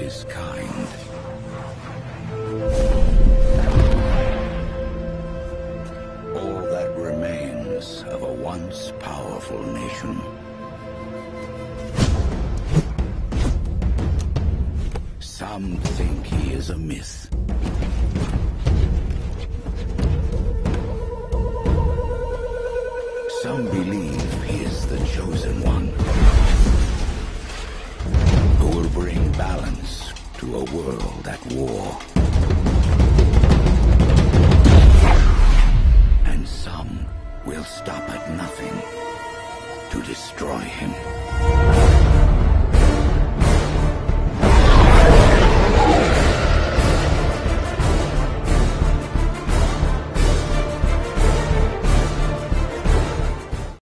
his kind. All that remains of a once powerful nation. Some think he is a myth. Some believe he is the chosen one to a world at war. And some will stop at nothing to destroy him.